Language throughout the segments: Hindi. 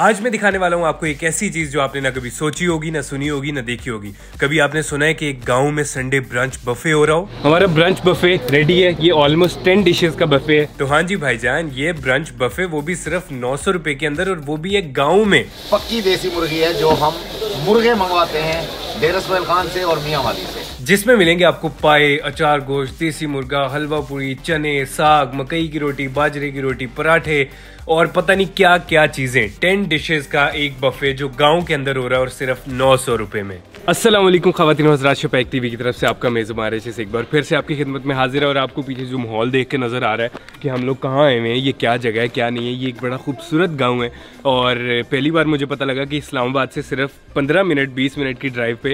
आज मैं दिखाने वाला हूँ आपको एक ऐसी चीज़ जो आपने ना कभी सोची होगी ना सुनी होगी ना देखी होगी। कभी आपने सुना है कि एक गाँव में संडे ब्रंच बफे हो रहा हो? हमारा ब्रंच बफे रेडी है ये ऑलमोस्ट टेन डिशेस का बफे है। तो हाँ जी भाई जान ये ब्रंच बफे वो भी सिर्फ़ नौ सौ रुपए के अंदर और वो भी एक गाँव में। पक्की देसी मुर्गी है जो हम मुर्गे मंगवाते हैं डेरस खान से और मियाँ वाली से। जिसमें मिलेंगे आपको पाए, अचार, गोश्त, देसी मुर्गा, हलवा, पूरी, चने, साग, मकई की रोटी, बाजरे की रोटी, पराठे और पता नहीं क्या क्या चीज़ें। टेन डिशेस का एक बफे जो गाँव के अंदर हो रहा है और सिर्फ़ नौ सौ रुपए में। अस्सलाम वालेकुम खवातीन हजरात शपैक टीवी की तरफ़ से आपका मेज़बान रहे से एक बार फिर से आपकी खिदमत में हाजिर है और आपको पीछे जो माहौल देख के नज़र आ रहा है कि हम लोग कहाँ आए हुए हैं, ये क्या जगह है, क्या नहीं है, ये एक बड़ा खूबसूरत गाँव है। और पहली बार मुझे पता लगा कि इस्लामाबाद से सिर्फ़ पंद्रह मिनट, बीस मिनट की ड्राइव पे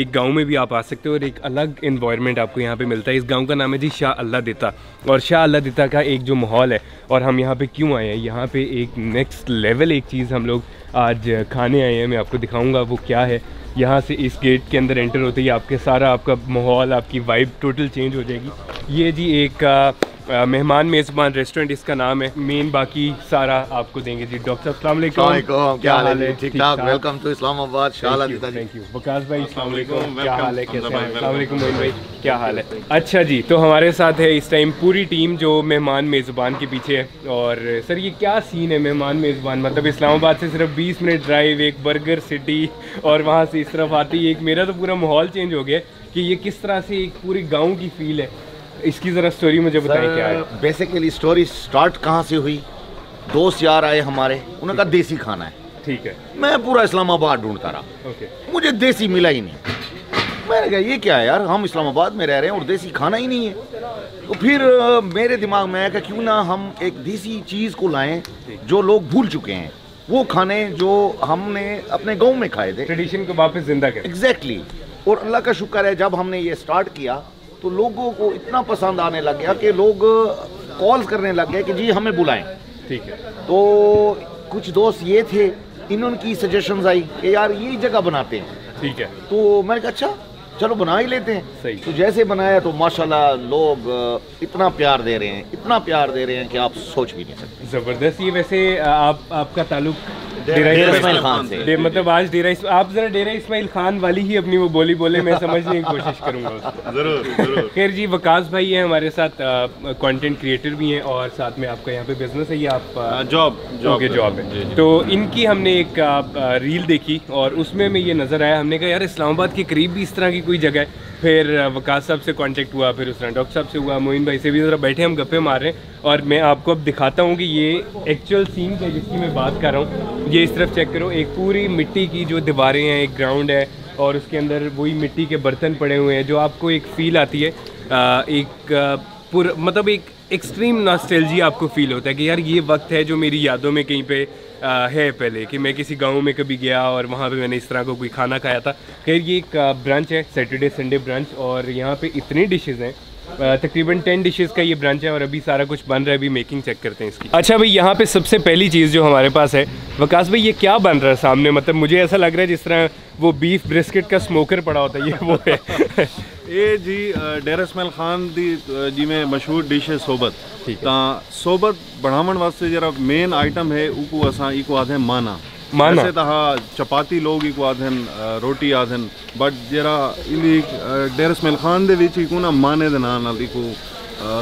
एक गाँव में भी आप आ सकते हो और एक अलग इन्वायरमेंट आपको यहाँ पर मिलता है। इस गाँव का नाम है जी शाह अल्लाह देता। और शाह अल्लाह देता का एक जो माहौल है और हम यहाँ पर क्यों आए हैं, यहाँ पर एक नेक्स्ट लेवल एक चीज़ हम लोग आज खाने आए हैं, मैं आपको दिखाऊँगा वो क्या है। यहाँ से इस गेट के अंदर एंटर होते ही आपके सारा आपका माहौल, आपकी वाइब टोटल चेंज हो जाएगी। ये जी एक मेहमान मेज़बान रेस्टोरेंट इसका नाम है मेन बाकी सारा आपको देंगे जी। डॉक्टर साहब क्या हाल है? ठीक ठाक वेलकम टू इस्लामाबाद शाला थैंक यू वकास भाई क्या हाल है? कैसे भाई क्या हाल है? अच्छा जी तो हमारे साथ है इस टाइम पूरी टीम जो मेहमान मेज़बान के पीछे है। और सर ये क्या सीन है मेहमान मेज़बान? मतलब इस्लामाबाद से सिर्फ़ 20 मिनट ड्राइव एक बर्गर सिटी और वहाँ से इस तरफ़ आती है एक मेरा तो पूरा माहौल चेंज हो गया कि ये किस तरह से एक पूरे गाँव की फील है। इसकी ज़रा स्टोरी मुझे बताएँ क्या है? बेसिकली स्टोरी स्टार्ट कहाँ से हुई? दोस्त यार आए हमारे उन्होंने कहा देसी खाना है। ठीक है। मैं पूरा इस्लामाबाद ढूंढता रहा। ओके मुझे देसी मिला ही नहीं। मैंने कहा ये क्या है यार? हम इस्लामाबाद में रह रहे हैं और देसी खाना ही नहीं है। तो फिर मेरे दिमाग में आया कि क्यों ना हम एक देसी चीज़ को लाएँ जो लोग भूल चुके हैं। वो खाने जो हमने अपने गाँव में खाए थे। ट्रेडिशन को वापस ज़िंदा करें। Exactly exactly. और अल्लाह का शुक्र है जब हमने ये स्टार्ट किया तो लोगों को इतना पसंद आने लग गया कि लोग कॉल्स करने लग गए कि जी हमें बुलाएँ। ठीक है। तो कुछ दोस्त ये थे इन्होंने की सजेशंस आई कि यार ये जगह बनाते हैं। ठीक है। तो मैंने कहा अच्छा चलो बना ही लेते हैं। सही। तो जैसे बनाया तो माशाल्लाह लोग इतना प्यार दे रहे हैं इतना प्यार दे रहे हैं कि आप सोच भी नहीं सकते। ज़बरदस्त। ये वैसे आप आपका ताल्लुक डेरा खान से। मतलब आज डेरा आप जरा डेरा इस्माइल खान वाली ही अपनी वो बोली बोले मैं समझने की कोशिश करूँगा ज़रूर खैर जी वकास भाई हैं हमारे साथ कंटेंट क्रिएटर भी हैं और साथ में आपका यहाँ पे बिज़नेस है ये आप जॉब जॉब के जॉब है। तो इनकी हमने एक रील देखी और उसमें में ये नज़र आया हमने कहा यार इस्लामाबाद के करीब भी इस तरह की कोई जगह है। फिर वकास साहब से कांटेक्ट हुआ, फिर उस डॉक्टर साहब से हुआ, मोइन भाई से भी ज़रा बैठे, हम गप्पे मार रहे हैं। और मैं आपको अब दिखाता हूँ कि ये एक्चुअल सीन है जिसकी मैं बात कर रहा हूँ। ये इस तरफ़ चेक करो, एक पूरी मिट्टी की जो दीवारें हैं, एक ग्राउंड है, और उसके अंदर वही मिट्टी के बर्तन पड़े हुए हैं, जो आपको एक फ़ील आती है। एक पूरा मतलब एक एक्सट्रीम नॉस्टैल्जी आपको फील होता है कि यार ये वक्त है जो मेरी यादों में कहीं पे आ, है पहले कि मैं किसी गाँव में कभी गया और वहाँ पे मैंने इस तरह का कोई खाना खाया था। खैर ये एक ब्रांच है सैटरडे संडे ब्रांच और यहाँ पे इतनी डिशेज़ हैं। तकरीबन टेन डिशेस का ये ब्रांच है और अभी सारा कुछ बन रहा है अभी मेकिंग चेक करते हैं इसकी। अच्छा भाई यहाँ पे सबसे पहली चीज़ जो हमारे पास है वकास भाई ये क्या बन रहा है सामने? मतलब मुझे ऐसा लग रहा है जिस तरह वो बीफ ब्रिस्किट का स्मोकर पड़ा होता है ये वो है। ये जी डेरा स्मैल खान दी जिमें मशहूर डिश है सोबत ਤਾਂ सोबत बढ़ावन वास्ते जरा मेन आइटम है उको असा इको आधे माना माना वैसे तो हाँ चपाती लोग इको आधन रोटी आधन बट जरा इली डेरा स्मैल खान दे विच इको ना माने दे नाल नाल इको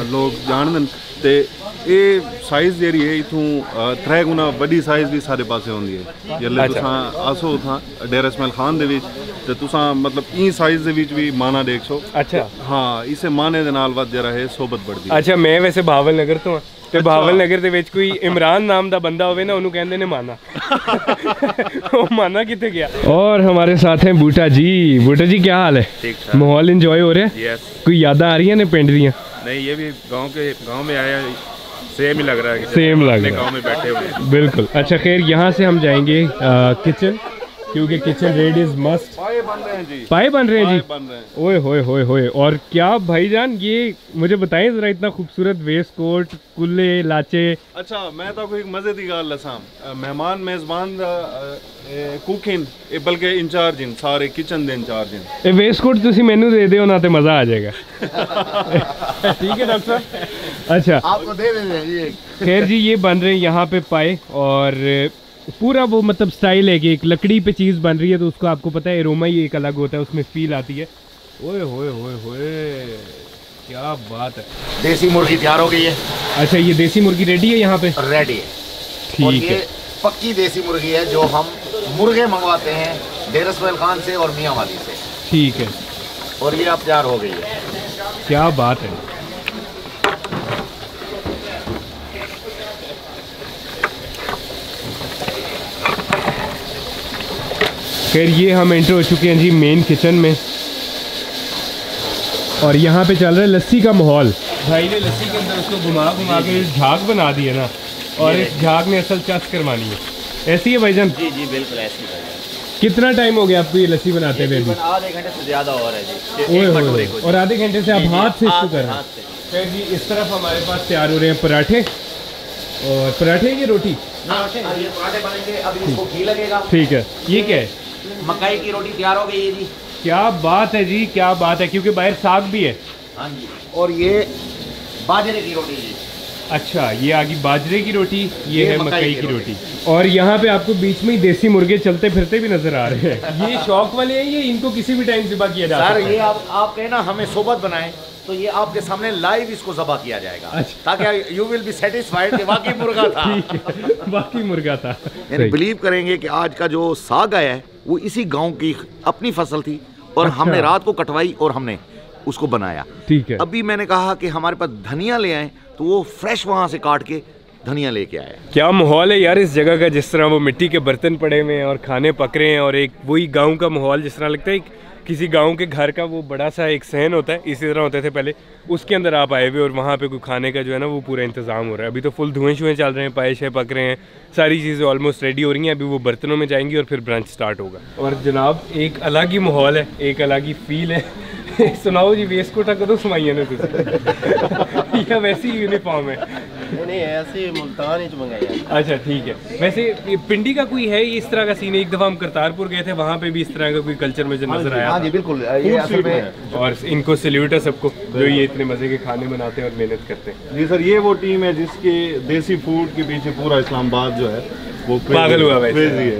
लोग जानदन ते ਇਹ ਸਾਈਜ਼ ਜਿਹੜੀ ਹੈ ਇਥੋਂ ਤਰੇ ਗੁਣਾ ਵੱਡੀ ਸਾਈਜ਼ ਵੀ ਸਾਡੇ ਪਾਸੇ ਹੁੰਦੀ ਹੈ ਜੇ ਤੁਸੀਂ ਆਸੋ ਉਥਾਂ ਡੇਰਾ ਇਸਮਾਇਲ ਖਾਨ ਦੇ ਵਿੱਚ ਤੇ ਤੁਸੀਂ ਮਤਲਬ ਇਹ ਸਾਈਜ਼ ਦੇ ਵਿੱਚ ਵੀ ਮਾਨਾ ਦੇਖ ਸੋ ਅੱਛਾ ਹਾਂ ਇਸੇ ਮਾਨੇ ਦੇ ਨਾਲ ਵੱਧ ਜਰਾ ਹੈ ਸੋਬਤ ਵੱਧਦੀ ਅੱਛਾ ਮੈਂ ਵੈਸੇ ਭਾਵਲ ਨਗਰ ਤੋਂ ਆ ਤੇ ਭਾਵਲ ਨਗਰ ਦੇ ਵਿੱਚ ਕੋਈ ਇਮਰਾਨ ਨਾਮ ਦਾ ਬੰਦਾ ਹੋਵੇ ਨਾ ਉਹਨੂੰ ਕਹਿੰਦੇ ਨੇ ਮਾਨਾ ਉਹ ਮਾਨਾ ਕਿੱਥੇ ਗਿਆ ਔਰ ਹਮਾਰੇ ਸਾਥ ਹੈ ਬੂਟਾ ਜੀ ਬੂਟਾ ਜੀ ਕੀ ਹਾਲ ਹੈ ठीक ठाक ਮਾਹੌਲ ਇੰਜੋਏ ਹੋ ਰਿਹਾ है यस ਕੋਈ ਯਾਦਾਂ ਆ ਰਹੀਆਂ ਨੇ ਪਿੰਡ ਦੀਆਂ नहीं ये भी गाँव के गाँव में आया सेम ही लग रहा है कि Same लग अपने रहा है। गाँव में बैठे हुए हैं बिल्कुल अच्छा खैर यहाँ से हम जाएँगे किचन क्योंकि किचन रेड इज मस्ट पाए बन रहे हैं जी पाए बन रहे हैं जी बन रहे हैं ओए होए होए होए और क्या भाईजान ये मुझे बताएं जरा इतना खूबसूरत वेस्ट कोट कुल्ले लाचे अच्छा मैं तो कोई मजे की गल दसा मेहमान मेजबान कुकिंग बल्कि इंचार्ज इन सारे किचन दे इंचार्ज इन ਇਹ ਵੇਸਟ ਤੁਸੀਂ ਮੈਨੂੰ ਦੇ ਦਿਓ ਨਾ ਤੇ ਮਜ਼ਾ ਆ ਜਾਏਗਾ ठीक है डॉक्टर साहब अच्छा आपको दे देंगे जी खैर जी ये बन रहे हैं यहाँ पे पाए और पूरा वो मतलब स्टाइल है कि एक लकड़ी पे चीज़ बन रही है तो उसको आपको पता है एरोमा ही एक अलग होता है उसमें फील आती है। ओए होए होए होए क्या बात है। देसी मुर्गी तैयार हो गई है। अच्छा ये देसी मुर्गी रेडी है यहाँ पे? रेडी है। ठीक है। पक्की देसी मुर्गी है जो हम मुर्गे मंगवाते हैं डेरस खान से और मियाँ वाली से। ठीक है। और ये अब तैयार हो गई है। क्या बात है। खैर ये हम एंटर हो चुके हैं जी मेन किचन में। और यहाँ पे चल रहा है लस्सी का माहौल। भाई ने लस्सी के अंदर उसको घुमा घुमा के झाग बना दी है ना और इस झाग में असल चस करवानी है। ऐसी है भाईजान? जी जी बिल्कुल ऐसी कितना टाइम हो गया आपको ये लस्सी बनाते हुए अभी? आधे घंटे से ज़्यादा और है जी। ओए और आधे घंटे से आप हाथ से इसको कर रहे हैं? हाथ से। फिर जी इस तरफ़ हमारे पास तैयार हो रहे हैं पराठे। और पराठे की रोटी? हाँ, ये पराठे बनेंगे अभी इसको घी लगेगा। ठीक है। ये क्या है? मकई की रोटी तैयार हो गई है जी। क्या बात है जी क्या बात है क्योंकि बाहर साग भी है। हाँ जी और ये बाजरे की रोटी जी। अच्छा ये आगे बाजरे की रोटी ये, ये है मकई की रोटी। और यहाँ पे आपको बीच में ही देसी मुर्गे चलते फिरते भी नज़र आ रहे हैं। ये शौक वाले हैं ये इनको किसी भी टाइम जिबा किया जा सर सकता ये है? आप आप कहे ना हमें सोबत बनाए तो ये आपके सामने लाइव इसको जबा किया जाएगा। अच्छा। ताकि यू विल बी सेटिस्फाइड कि वाकई मुर्गा था। बाकी मुर्गा था। बिलीव करेंगे कि आज का जो साग आया है वो इसी गाँव की अपनी फ़सल थी और अच्छा। हमने रात को कटवाई और हमने उसको बनाया। ठीक है। अभी मैंने कहा कि हमारे पास धनिया ले आए तो वो फ्रेश वहाँ से काट के धनिया लेके आया। क्या माहौल है यार इस जगह का जिस तरह वो मिट्टी के बर्तन पड़े हुए हैं और खाने पक रहे हैं और एक वही गाँव का माहौल जिस तरह लगता है किसी गाँव के घर का वो बड़ा सा एक सहन होता है, इसी तरह होते थे पहले। उसके अंदर आप आए हुए और वहाँ पे कोई खाने का जो है ना, वो पूरा इंतज़ाम हो रहा है। अभी तो फुल धुएँ शुएँ चल रहे हैं, पाए शे पक रहे हैं, सारी चीज़ें ऑलमोस्ट रेडी हो रही हैं। अभी वो बर्तनों में जाएँगी और फिर ब्रंच स्टार्ट होगा। और जनाब, एक अलग ही माहौल है, एक अलग ही फील है। सुनाओ जी वेस्टकोटा कदों समाइए ने तुम या वैसी यूनिफॉर्म है? नहीं नहीं ऐसे मुल्तान ही मंगाया अच्छा ठीक है। वैसे ये पिंडी का कोई है इस तरह का सीन? एक दफ़ा हम करतारपुर गए थे वहाँ पे भी इस तरह का कोई कल्चर मुझे नज़र आया हाँ जी बिल्कुल। ये असल में और इनको सल्यूट है सबको जो ये इतने मज़े के खाने बनाते हैं और मेहनत करते हैं। जी सर ये वो टीम है जिसके देसी फ़ूड के पीछे पूरा इस्लामाबाद जो है वो पागल हुआ है, है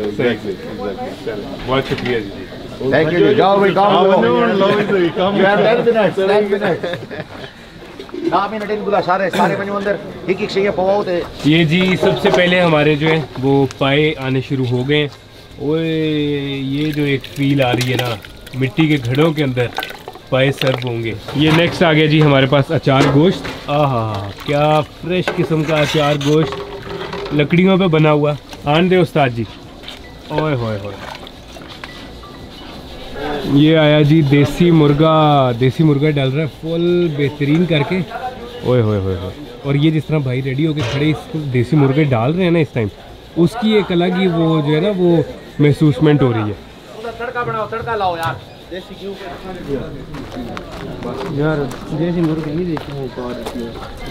बहुत शुक्रिया जी। काम हाँ, करो no, no, no, no, come You have here. 10 minutes, 10 minutes. ये जी, सबसे पहले हमारे जो है, वो पाए आने शुरू हो गए। ये जो एक फील आ रही है ना, मिट्टी के घड़ों के अंदर पाए सर्व होंगे। ये नेक्स्ट आ गया जी हमारे पास अचार गोश्त। आहा, क्या फ्रेश किस्म का अचार गोश्त लकड़ियों पे बना हुआ। आन दे उस्ताद जी। ओए होए होए। ये आया जी देसी मुर्गा देसी मुर्गा डाल रहा है, फुल बेहतरीन करके। ओए होए होए होए। और ये जिस तरह भाई रेडी होके खड़े इसको देसी मुर्गे डाल रहे हैं ना इस टाइम उसकी एक अलग ही वो जो है ना वो महसूसमेंट हो रही है। तड़का बनाओ तड़का लाओ यार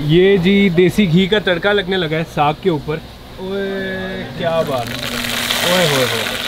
ये जी देसी घी का तड़का लगने लगा है साग के ऊपर। ओए क्या बात। है ओए होए होए।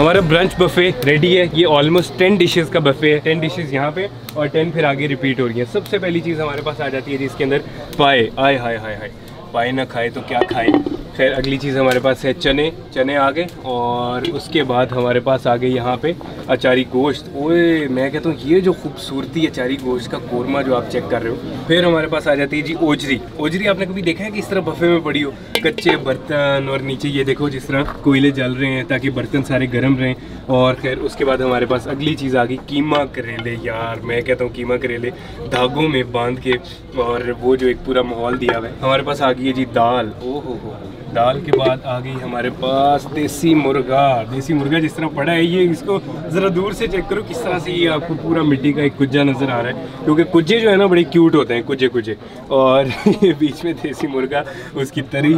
हमारा ब्रंच बफे रेडी है। ये ऑलमोस्ट टेन डिशेज का बफे है। टेन डिशेज यहाँ पे और टेन फिर आगे रिपीट हो रही है। सबसे पहली चीज़ हमारे पास आ जाती है जिसके अंदर पाए। आए हाय हाय हाय पाए ना खाए तो क्या खाए? खैर, अगली चीज़ हमारे पास है चने चने आ गए और उसके बाद हमारे पास आ गए यहाँ पे अचारी गोश्त। ओए, मैं कहता हूँ, ये जो खूबसूरती अचारी गोश्त का कोरमा जो आप चेक कर रहे हो, फिर हमारे पास आ जाती है जी ओजरी। ओजरी आपने कभी देखा है कि इस तरह बफे में पड़ी हो? कच्चे बर्तन और नीचे ये देखो जिस तरह कोयले जल रहे हैं ताकि बर्तन सारे गर्म रहें। और खैर, उसके बाद हमारे पास अगली चीज़ आ गई, कीमा करेले। यार, मैं कहता हूँ, कीमा करेले धागों में बाँध के और वो जो एक पूरा माहौल दिया हुआ है, हमारे पास आ गई है जी दाल। ओ हो दाल के बाद आ गई हमारे पास देसी मुर्गा। देसी मुर्गा जिस तरह पड़ा है, ये इसको ज़रा दूर से चेक करो किस तरह से ये आपको पूरा मिट्टी का एक कुज्जा नज़र आ रहा है। क्योंकि कुज्जे जो है ना, बड़े क्यूट होते हैं कुज्जे कुज्जे और ये बीच में देसी मुर्गा, उसकी तरी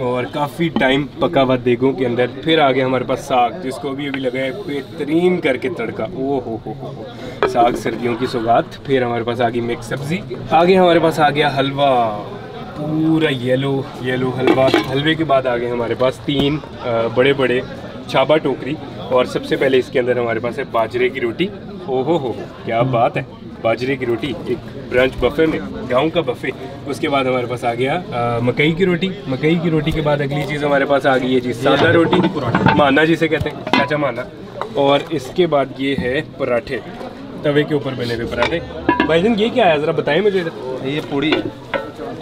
और काफ़ी टाइम पका हुआ देगों के अंदर। फिर आ गया हमारे पास साग, जिसको अभी अभी लगा है बेहतरीन करके तड़का। ओ हो हो हो। हो साग, सर्दियों की सौगात फिर हमारे पास आ गई मिक्स सब्ज़ी। आगे हमारे पास आ गया हलवा। पूरा येलो येलो हलवा। हलवे के बाद आ गए हमारे पास तीन बड़े बड़े छाबा टोकरी और सबसे पहले इसके अंदर हमारे पास है बाजरे की रोटी। ओ हो हो क्या बात है। बाजरे की रोटी एक ब्रंच बफे में गाँव का बफे उसके बाद हमारे पास आ गया आ, मकई की रोटी। मकई की रोटी के बाद अगली चीज़ हमारे पास आ गई है जी सादा रोटी। माना जिसे कहते हैं चाचा माना। और इसके बाद ये है पराठे तवे के ऊपर बने हुए पराठे। भाईजान ये क्या है? ज़रा बताएँ मुझे ये पूड़ी है।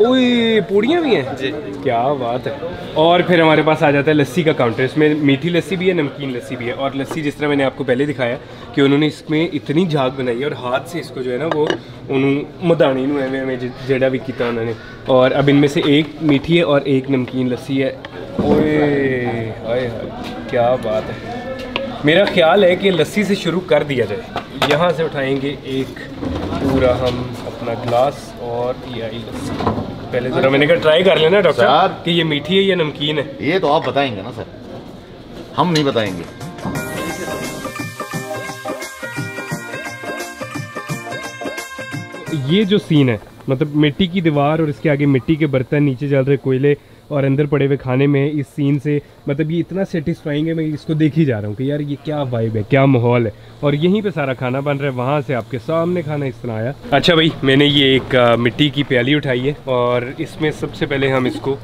ओए पूड़ियाँ भी हैं? जी। क्या बात है। और फिर हमारे पास आ जाता है लस्सी का काउंटर इसमें मीठी लस्सी भी है नमकीन लस्सी भी है। और लस्सी जिस तरह मैंने आपको पहले दिखाया कि उन्होंने इसमें इतनी झाग बनाई है और हाथ से इसको जो है ना वो उन्होंने मधानी एवं जेडा भी किया उन्होंने। और अब इनमें से एक मीठी है और एक नमकीन लस्सी है। ओए हाय क्या बात है। मेरा ख्याल है कि लस्सी से शुरू कर दिया जाए। यहाँ से उठाएँगे एक पूरा हम अपना ग्लास और ये आई। लस्सी पहले ज़रा मैंने कहा ट्राई कर लेना डॉक्टर साहब कि ये मीठी है या नमकीन है? ये तो आप बताएँगे ना सर। हम नहीं बताएँगे। ये जो सीन है मतलब मिट्टी की दीवार और इसके आगे मिट्टी के बर्तन नीचे जल रहे कोयले और अंदर पड़े हुए खाने में इस सीन से मतलब ये इतना सेटिस्फाइंग है, मैं इसको देख ही जा रहा हूँ कि यार ये क्या वाइब है, क्या माहौल है। और यहीं पे सारा खाना बन रहा है, वहाँ से आपके सामने खाना इस तरह आया। अच्छा भाई, मैंने ये एक मिट्टी की प्याली उठाई है और इसमें सबसे पहले हम इसको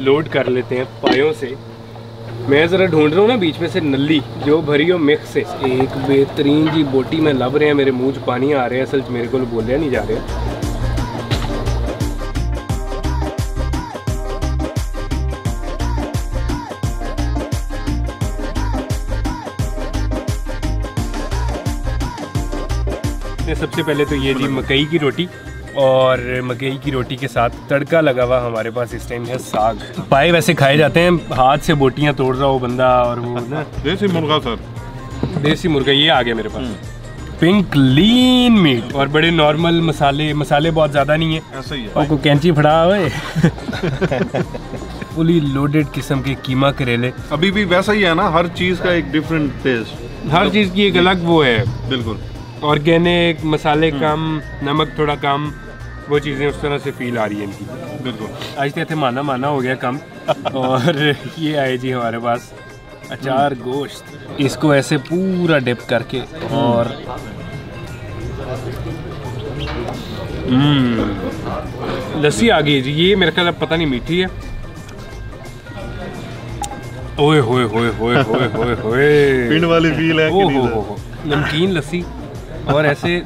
लोड कर लेते हैं पायों से। मैं ज़रा ढूंढ रहा हूँ ना बीच में से नली जो भरी हो मिक्स से एक बेहतरीन जी बोटी में लब रहे हैं, मेरे मुँह पानी आ रहे हैं, असल मेरे को बोलिया नहीं जा रहा। सबसे पहले तो ये जी मकई की रोटी और मकई की रोटी के साथ तड़का लगा हुआ हमारे पास इस टाइम है साग। पाए वैसे खाए जाते हैं हाथ से बोटियाँ तोड़ रहा हो बंदा और वो ना। देसी मुर्गा सर। देसी मुर्गा ये आ गया मेरे पास। पिंक लीन मीट और बड़े नॉर्मल मसाले मसाले बहुत ज़्यादा नहीं है। ऐसा ही है। कैंची फड़ा हुए फुली लोडेड किस्म के कीमा करेले। अभी भी वैसा ही है ना हर चीज़ का एक डिफरेंट टेस्ट हर चीज़ की एक अलग वो है। बिल्कुल। ऑर्गेनिक मसाले कम नमक थोड़ा कम वो चीज़ें उस तरह से फील आ रही है इनकी। बिल्कुल। आज तो थे माना माना हो गया कम। और ये आए जी हमारे पास अचार गोश्त। इसको ऐसे पूरा डिप करके और हम्म, लस्सी आ गई जी। ये मेरे ख्याल पता नहीं मीठी है। ओए होए होए होए होए होए होए। वाली फील है ओ हो? हो हो। नमकीन लस्सी। और ऐसे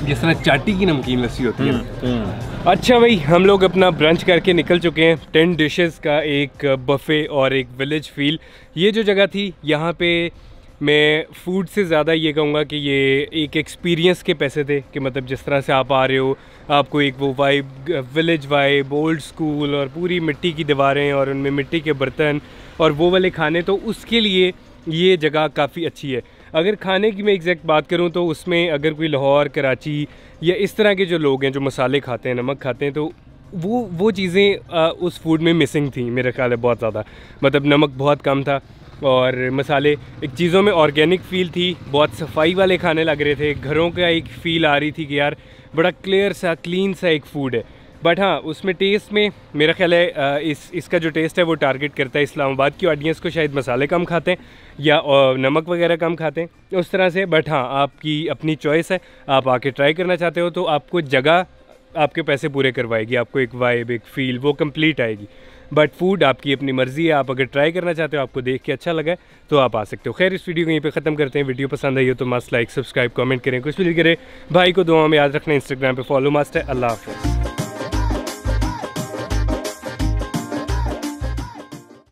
जिस तरह चाटी की नमकीन लस्सी होती है। अच्छा भाई हम लोग अपना ब्रंच करके निकल चुके हैं। टेन डिशेस का एक बफे और एक विलेज फील ये जो जगह थी यहाँ पे मैं फ़ूड से ज़्यादा ये कहूँगा कि ये एक एक्सपीरियंस के पैसे थे कि मतलब जिस तरह से आप आ रहे हो आपको एक वो vibe village vibe old school और पूरी मिट्टी की दीवारें और उनमें मिट्टी के बर्तन और वो वाले खाने तो उसके लिए ये जगह काफ़ी अच्छी है। अगर खाने की मैं एग्जैक्ट बात करूँ तो उसमें अगर कोई लाहौर, कराची या इस तरह के जो लोग हैं जो मसाले खाते हैं, नमक खाते हैं तो वो वो चीज़ें उस फ़ूड में मिसिंग थी, मेरा ख्याल है बहुत ज़्यादा। मतलब नमक बहुत कम था और मसाले, एक चीज़ों में ऑर्गेनिक फील थी, बहुत सफ़ाई वाले खाने लग रहे थे, घरों का एक फ़ील आ रही थी कि यार बड़ा क्लियर सा क्लीन सा एक फ़ूड है। बट हाँ उसमें टेस्ट में मेरा ख्याल है इस, इसका जो टेस्ट है वो टारगेट करता है इस्लामाबाद की ऑडियंस को शायद मसाले कम खाते हैं या नमक वगैरह कम खाते हैं उस तरह से। बट हाँ आपकी अपनी चॉइस है, आप आके ट्राई करना चाहते हो तो आपको जगह आपके पैसे पूरे करवाएगी, आपको एक वाइब एक फील वो कंप्लीट आएगी। बट फ़ूड आपकी अपनी मर्ज़ी है, आप अगर ट्राई करना चाहते हो, आपको देख के अच्छा लगा तो आप आ सकते हो। खैर, इस वीडियो को यहीं पे ख़त्म करते हैं। वीडियो पसंद आई हो तो मस्त लाइक सब्सक्राइब कमेंट करें, कुछ भी करें। भाई को दुआ में याद रखना इंस्टाग्राम पे फॉलो मस्त है अल्लाह हाफ़